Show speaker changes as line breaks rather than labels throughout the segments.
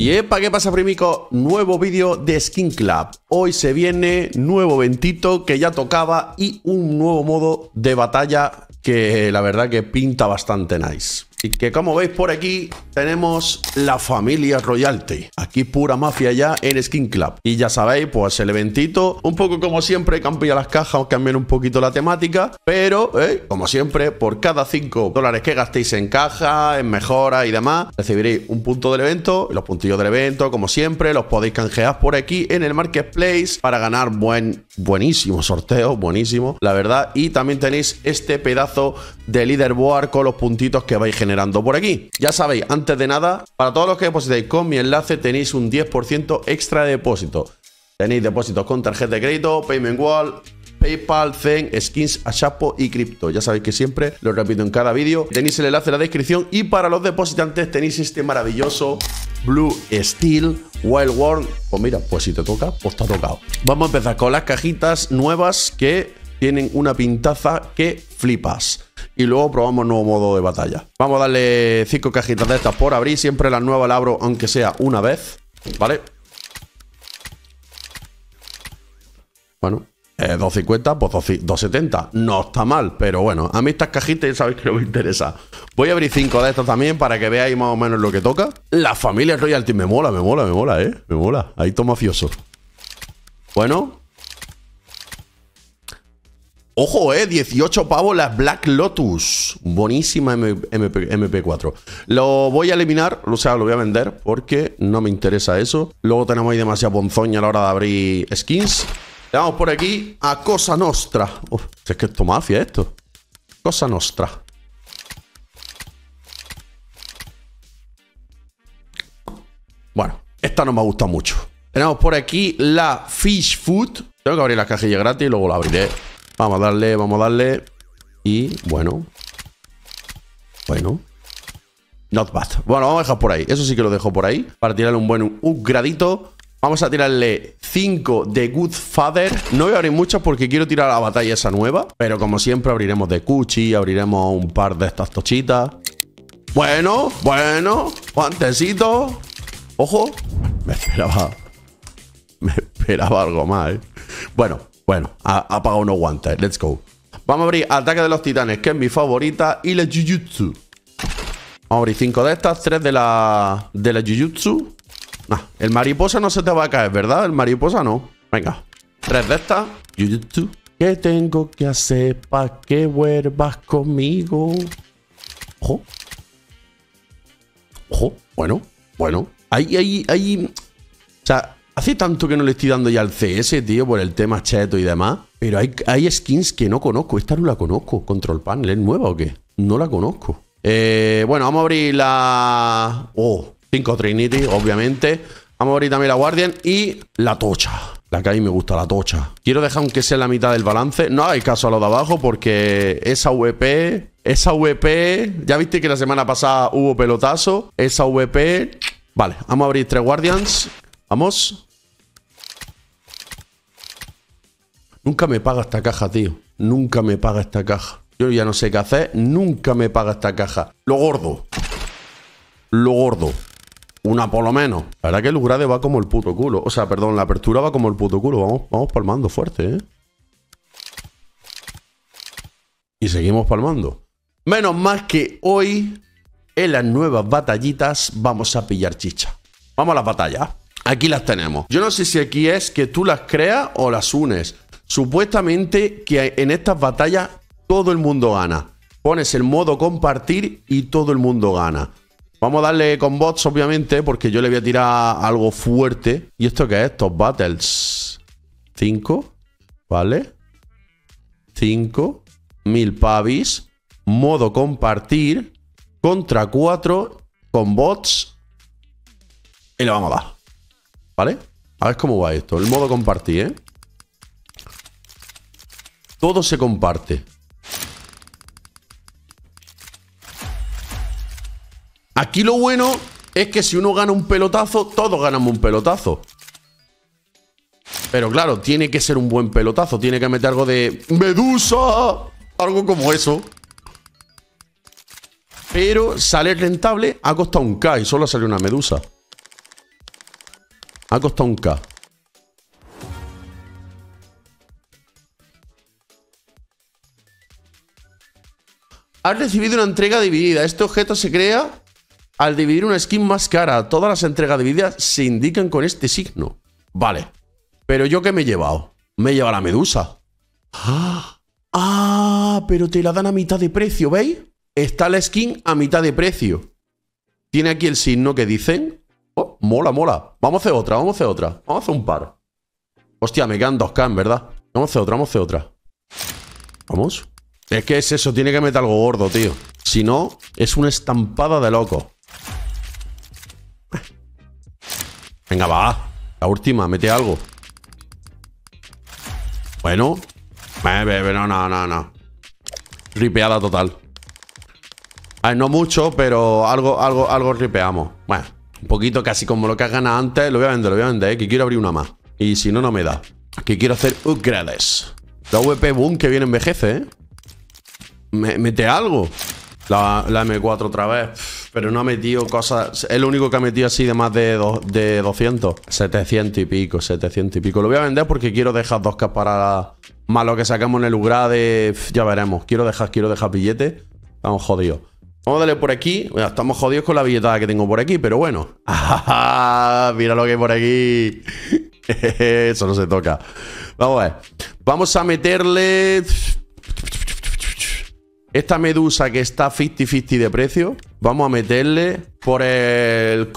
Y epa, ¿qué pasa, primico? Nuevo vídeo de Skin Club. Hoy se viene nuevo ventito que ya tocaba y un nuevo modo de batalla que la verdad que pinta bastante nice. Y que como veis por aquí tenemos la familia Royalty. Aquí pura mafia ya en Skin Club. Y ya sabéis, pues el eventito, un poco como siempre, cambia las cajas, cambian un poquito la temática. Pero, eh, como siempre, por cada 5 dólares que gastéis en caja, en mejora y demás, recibiréis un punto del evento. Los puntillos del evento, como siempre, los podéis canjear por aquí en el Marketplace para ganar buen, buenísimo sorteo, buenísimo, la verdad. Y también tenéis este pedazo de leaderboard con los puntitos que vais generando por aquí. Ya sabéis, antes de nada, para todos los que depositéis con mi enlace tenéis un 10% extra de depósito. Tenéis depósitos con tarjeta de crédito, Payment Wall, PayPal, Zen, Skins, Achapo y Crypto. Ya sabéis que siempre lo repito en cada vídeo. Tenéis el enlace en la descripción y para los depositantes tenéis este maravilloso Blue Steel Wild World. Pues mira, pues si te toca, pues te ha tocado. Vamos a empezar con las cajitas nuevas que tienen una pintaza que flipas. Y luego probamos nuevo modo de batalla. Vamos a darle cinco cajitas de estas por abrir. Siempre las nuevas las abro, aunque sea una vez. ¿Vale? Bueno, 250, pues 270. No está mal, pero bueno, a mí estas cajitas ya sabéis que no me interesa. Voy a abrir cinco de estas también para que veáis más o menos lo que toca. La familia Royalty me mola, me mola, me mola, ¿eh? Me mola. Ahí todo mafioso. Bueno, Ojo, eh, 18 pavos las Black Lotus. Buenísima MP, 4 Lo voy a eliminar, o sea, lo voy a vender porque no me interesa eso. Luego tenemos ahí demasiada ponzoña a la hora de abrir skins. Le damos por aquí a Cosa Nostra. Uf, es que esto mafia esto. Cosa Nostra. Bueno, esta no me gusta mucho. Tenemos por aquí la Fish Food. Tengo que abrir la cajilla gratis y luego la abriré. Vamos a darle, vamos a darle. Y bueno. Bueno. Not bad. Bueno, vamos a dejar por ahí. Eso sí que lo dejo por ahí. Para tirarle un buen upgradito. Vamos a tirarle 5 de Good Father. No voy a abrir muchas porque quiero tirar la batalla esa nueva. Pero como siempre abriremos de Cuchi, abriremos un par de estas tochitas. Bueno, bueno. Guantecito. Ojo. Me esperaba. Me esperaba algo más, ¿eh? Bueno, bueno, ha, pagado unos guantes. Let's go. Vamos a abrir Ataque de los Titanes, que es mi favorita, y la Jujutsu. Vamos a abrir cinco de estas, tres de la, de la Jujutsu. Ah, el mariposa no se te va a caer, ¿verdad? El mariposa no. Venga. Tres de estas. Jujutsu. ¿Qué tengo que hacer para que vuelvas conmigo? Ojo. Ojo. Bueno, bueno. Ahí, ahí, ahí. O sea, Hace tanto que no le estoy dando ya al CS, tío, por el tema cheto y demás. Pero hay, skins que no conozco. Esta no la conozco. Control Panel, ¿es nueva o qué? No la conozco. Eh, bueno, vamos a abrir la... Oh, 5 Trinity, obviamente. Vamos a abrir también la Guardian y la Tocha. La que a mí me gusta, la Tocha. Quiero dejar aunque sea la mitad del balance. No hay caso a lo de abajo porque esa VP... Esa VP... Ya viste que la semana pasada hubo pelotazo. Esa VP... Vale, vamos a abrir tres Guardians. Vamos. Nunca me paga esta caja, tío. Nunca me paga esta caja. Yo ya no sé qué hacer. Nunca me paga esta caja. Lo gordo. Lo gordo. Una por lo menos. La verdad que el grade va como el puto culo. O sea, perdón, la apertura va como el puto culo. Vamos, vamos palmando fuerte, ¿eh? Y seguimos palmando. Menos mal que hoy, en las nuevas batallitas, vamos a pillar chicha. Vamos a las batallas. Aquí las tenemos. Yo no sé si aquí es que tú las creas o las unes. Supuestamente que en estas batallas todo el mundo gana. Pones el modo compartir y todo el mundo gana. Vamos a darle con bots, obviamente, porque yo le voy a tirar algo fuerte. ¿Y esto qué es? Top Battles. 5. ¿Vale? 5. Mil pavis. Modo compartir. Contra 4. Con bots. Y le vamos a dar. ¿Vale? A ver cómo va esto. El modo compartir, ¿eh? Todo se comparte. Aquí lo bueno es que si uno gana un pelotazo, todos ganamos un pelotazo. Pero claro, tiene que ser un buen pelotazo. Tiene que meter algo de medusa. Algo como eso. Pero sale rentable. Ha costado un K y solo sale una medusa. Ha costado un K. Has recibido una entrega dividida. Este objeto se crea al dividir una skin más cara. Todas las entregas divididas se indican con este signo. Vale. Pero yo qué me he llevado? Me he llevado la medusa. ¡Ah! pero te la dan a mitad de precio, ¿veis? Está la skin a mitad de precio. Tiene aquí el signo que dicen. Oh, mola, mola. Vamos a hacer otra, vamos a hacer otra. Vamos a hacer un par. Hostia, me quedan dos K, ¿verdad? Vamos a hacer otra, vamos a hacer otra. Vamos. Es que es eso, tiene que meter algo gordo, tío. Si no, es una estampada de loco. Venga, va. La última, mete algo. Bueno. No, no, no, no. Ripeada total. A ver, no mucho, pero algo, algo, algo ripeamos. Bueno, un poquito casi como lo que has ganado antes. Lo voy a vender, lo voy a vender, ¿eh? que quiero abrir una más. Y si no, no me da. Que quiero hacer upgrades. La VP Boom que viene envejece, ¿eh? Mete algo. La, M4 otra vez. Pero no ha metido cosas. Es lo único que ha metido así de más de, de 200. 700 y pico, 700 y pico. Lo voy a vender porque quiero dejar 2K para más lo que sacamos en el Ugrade. Ya veremos. Quiero dejar, quiero dejar billetes. Estamos jodidos. Vamos a darle por aquí. estamos jodidos con la billetada que tengo por aquí, pero bueno. Mira lo que hay por aquí. Eso no se toca. Vamos a ver. Vamos a meterle esta medusa que está 50-50 de precio, vamos a meterle por el.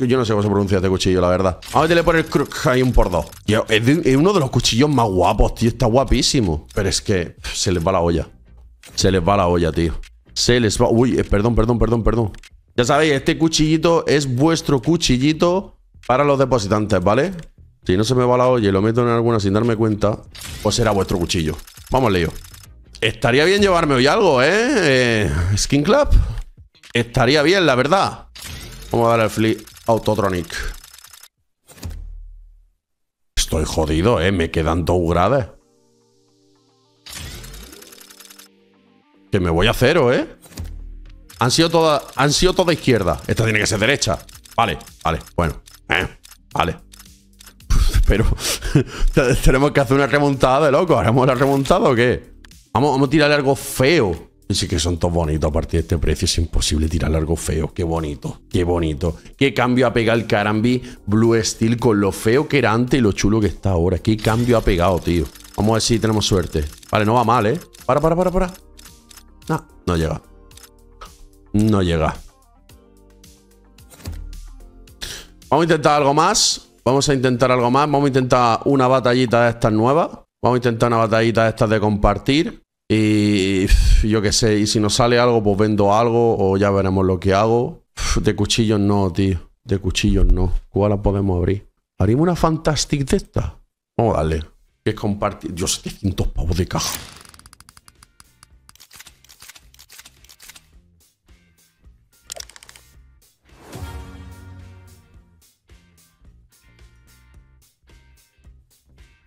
Yo no sé cómo se pronuncia este cuchillo, la verdad. Vamos a meterle por el crook ahí un por dos. es, uno de los cuchillos más guapos, tío. Está guapísimo. Pero es que se les va la olla. Se les va la olla, tío. Se les va... Uy, eh, perdón, perdón, perdón, perdón. Ya sabéis, este cuchillito es vuestro cuchillito para los depositantes, ¿vale? Si no se me va la olla y lo meto en alguna sin darme cuenta, pues será vuestro cuchillo. Vamos, Leo. Estaría bien llevarme hoy algo, ¿eh? eh Skin Club. Estaría bien, la verdad. Vamos a darle al flip Autotronic. Estoy jodido, ¿eh? Me quedan dos grades. Que me voy a cero, ¿eh? Han sido todas han sido toda izquierda. Esta tiene que ser derecha. Vale, vale, bueno. Eh, vale. Pero tenemos que hacer una remontada de loco. ¿Haremos la remontada o qué? Vamos, a tirar algo feo. Sí que son todos bonitos a partir de este precio. Es imposible tirar algo feo. Qué bonito, qué bonito. Qué cambio ha pegado el Carambi Blue Steel con lo feo que era antes y lo chulo que está ahora. Qué cambio ha pegado, tío. Vamos a ver si tenemos suerte. Vale, no va mal, ¿eh? Para, para, para, para. No, no llega. No llega. Vamos a intentar algo más. Vamos a intentar algo más. Vamos a intentar una batallita de estas nuevas. Vamos a intentar una batallita de estas de compartir. Y yo qué sé, y si nos sale algo, pues vendo algo o ya veremos lo que hago. De cuchillos no, tío. De cuchillos no. ¿Cuál la podemos abrir? ¿Abrimos una Fantastic de esta? Vamos a darle. Que es compartir. Dios, 700 pavos de caja.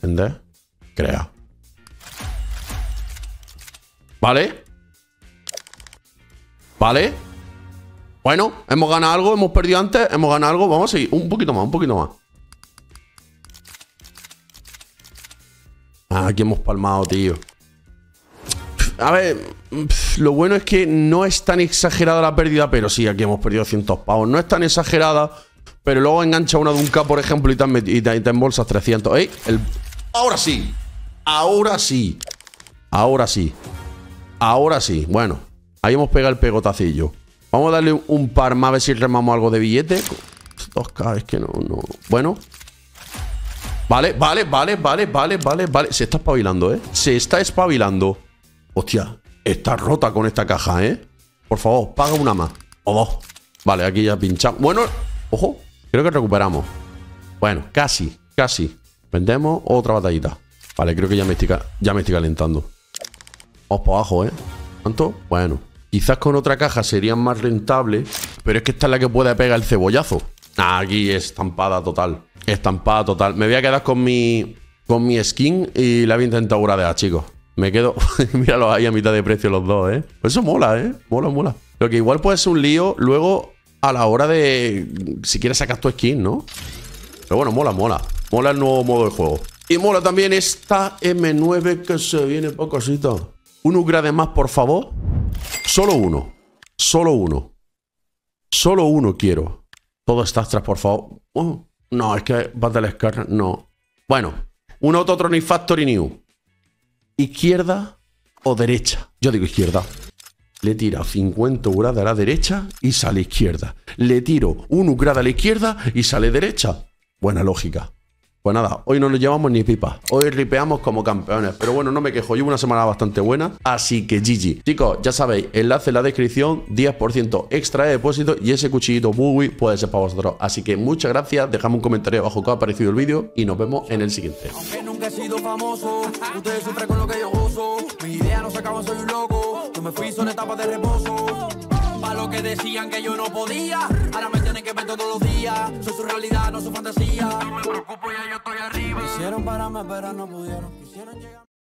¿Entendés? Crea. ¿Vale? ¿Vale? Bueno, hemos ganado algo, hemos perdido antes, hemos ganado algo. Vamos a seguir. Un poquito más, un poquito más. Ah, aquí hemos palmado, tío. A ver, lo bueno es que no es tan exagerada la pérdida, pero sí, aquí hemos perdido cientos pavos. No es tan exagerada, pero luego engancha una de por ejemplo, y te, y te, embolsas 300. ¡Ey! Ahora sí. Ahora sí. Ahora sí. Ahora sí. Bueno, ahí hemos pegado el pegotacillo. Vamos a darle un par más a ver si remamos algo de billete. 2K, es que no, no. Bueno. Vale, vale, vale, vale, vale, vale, vale. Se está espabilando, ¿eh? Se está espabilando. Hostia, está rota con esta caja, ¿eh? Por favor, paga una más. O dos. Vale, aquí ya pinchamos. Bueno, ojo, creo que recuperamos. Bueno, casi, casi. Vendemos otra batallita. Vale, creo que ya me estoy, ya me estoy calentando. Vamos para abajo, ¿eh? ¿Cuánto? Bueno. Quizás con otra caja sería más rentable, pero es que esta es la que puede pegar el cebollazo. Aquí estampada total. Estampada total. Me voy a quedar con mi, con mi skin y la voy a intentar gradear, chicos. Me quedo... Míralo ahí a mitad de precio los dos, ¿eh? Pues eso mola, ¿eh? Mola, mola. Lo que igual puede ser un lío luego a la hora de... Si quieres sacar tu skin, ¿no? Pero bueno, mola, mola. Mola el nuevo modo de juego. Y mola también esta M9 que se viene por cosita. Un upgrade más, por favor. Solo uno. Solo uno. Solo uno quiero. Todo está por favor. Oh, no, es que Battle Scar, no. Bueno, un Autotronic Factory New. Izquierda o derecha. Yo digo izquierda. Le tira 50 upgrade a la derecha y sale izquierda. Le tiro un upgrade a la izquierda y sale derecha. Buena lógica. Pues nada, hoy no nos llevamos ni pipa. Hoy ripeamos como campeones. Pero bueno, no me quejo. Llevo una semana bastante buena. Así que GG. Chicos, ya sabéis, enlace en la descripción. 10% extra de depósito. Y ese cuchillito Bugui puede ser para vosotros. Así que muchas gracias. Dejadme un comentario abajo que ha parecido el vídeo. Y nos vemos en el siguiente.
Aunque nunca he sido famoso, ustedes sufren con lo que yo gozo. Mi idea no se acaba, soy un loco. Yo me fui de reposo. Lo que decían que yo no podía, ahora me tienen que ver todos los días. Soy su realidad, no su fantasía. No me preocupo, ya yo estoy arriba. Quisieron pararme, pero no pudieron. Quisieron llegar.